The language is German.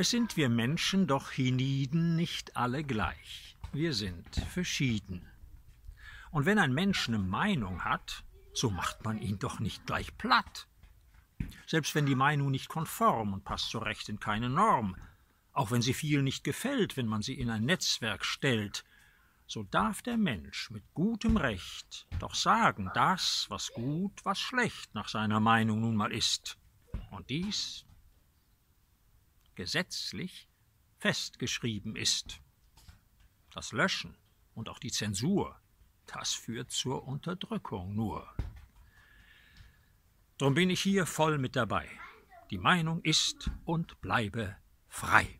Es sind wir Menschen doch hienieden nicht alle gleich. Wir sind verschieden. Und wenn ein Mensch eine Meinung hat, so macht man ihn doch nicht gleich platt. Selbst wenn die Meinung nicht konform und passt so recht in keine Norm, auch wenn sie viel nicht gefällt, wenn man sie in ein Netzwerk stellt, so darf der Mensch mit gutem Recht doch sagen, das, was gut, was schlecht nach seiner Meinung nun mal ist. Und dies gesetzlich festgeschrieben ist. Das Löschen und auch die Zensur, das führt zur Unterdrückung nur. Drum bin ich hier voll mit dabei. Die Meinung ist und bleibe frei.